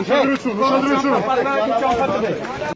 Dışarı çıkın, dışarı çıkın.